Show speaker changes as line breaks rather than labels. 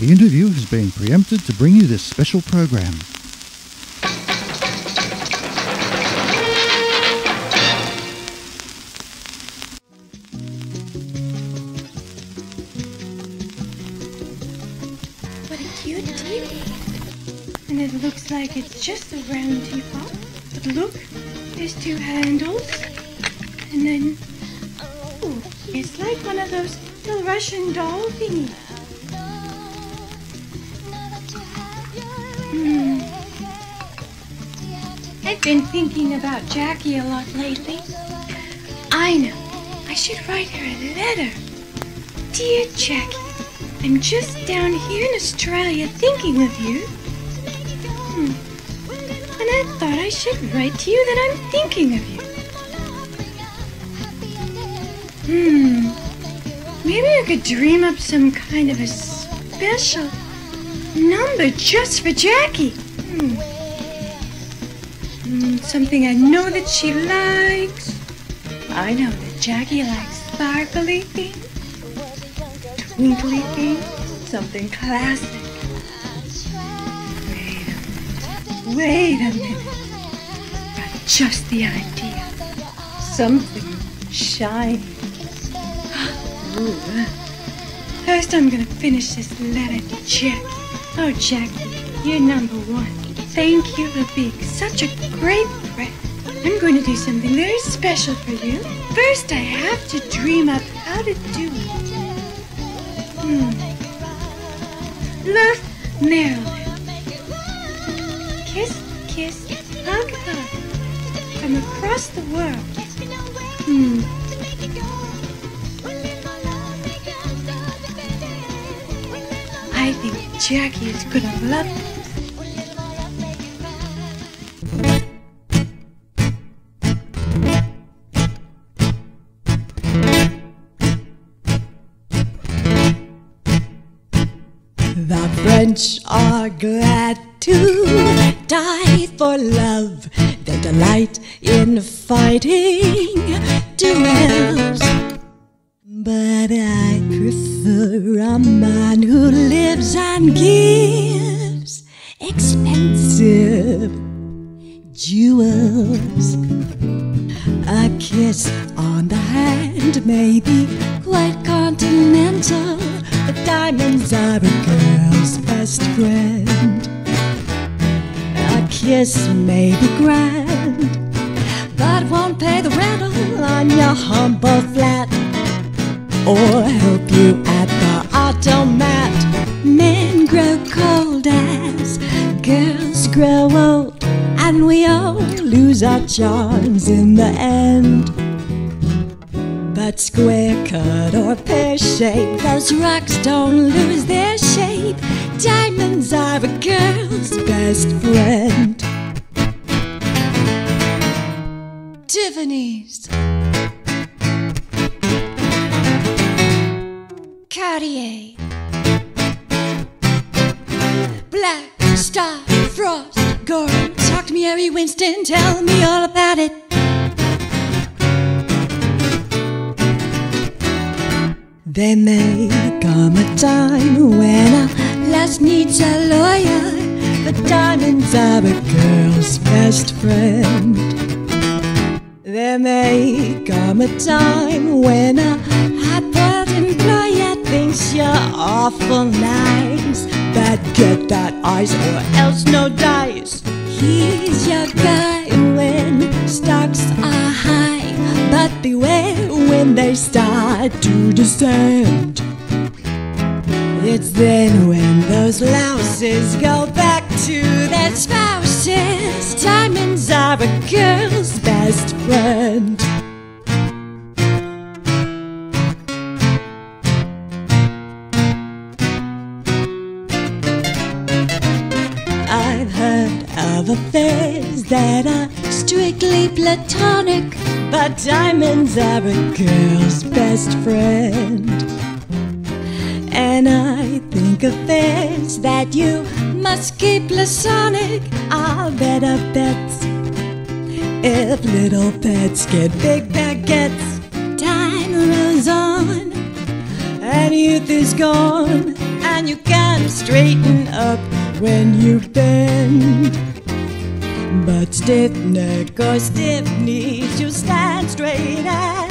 The interview has been preempted to bring you this special program.
What a cute teapot. And it looks like it's just a round teapot. But look, there's two handles. And then, oh, it's like one of those little Russian doll thingies. I've been thinking about Jacquie a lot lately. I know. I should write her a letter. Dear Jacquie, I'm just down here in Australia thinking of you. Hmm. And I thought I should write to you that I'm thinking of you. Hmm. Maybe I could dream up some kind of a special number just for Jacquie. Hmm. Hmm, something I know that she likes. I know that Jacquie likes sparkly things twinkly thing, something classic. Wait a minute. Wait a minute. Got just the idea. Something shiny. Ooh. First, I'm gonna finish this letter to Jacquie. Oh, Jacquie, you're number one. Thank you being such a great friend. I'm going to do something very special for you. First, I have to dream up how to do it. Hmm. Love, Marilyn. Kiss, kiss, hug, hug. From across the world. Hmm. I think Jacquie is gonna love.
The French are glad to die for love. They delight in fighting duels. But I prefer a man who lives and gives expensive jewels. A kiss on the hand may be quite continental, diamonds are a girl's best friend. A kiss may be grand, but won't pay the rental on your humble flat or help you at the automat. Men grow cold as girls grow old, and we all lose our charms in the end. But square cut or pear shape, those rocks don't lose their shape. Diamonds are a girl's best friend. Tiffany's. Cartier. Black Starr Frost Gorham. Talk to me, Harry Winston. Tell me all about it. There may come a time when a lass needs a lawyer, but diamonds are a girl's best friend. There may come a time when a hot-boiled employer thinks you're awful nice, but get that ice or else no dice. He's your guy they start to descend. It's then when those louses go back to their spouses. Diamonds are a girl's best friend. I've heard of affairs that are strictly platonic, but diamonds are a girl's best friend. And I think of affairs that you must keep platonic are better bets. If little pets get big baguettes, time runs on, and youth is gone, and you can't straighten up when you bend. But stiff neck or stiff knees, you stand straight and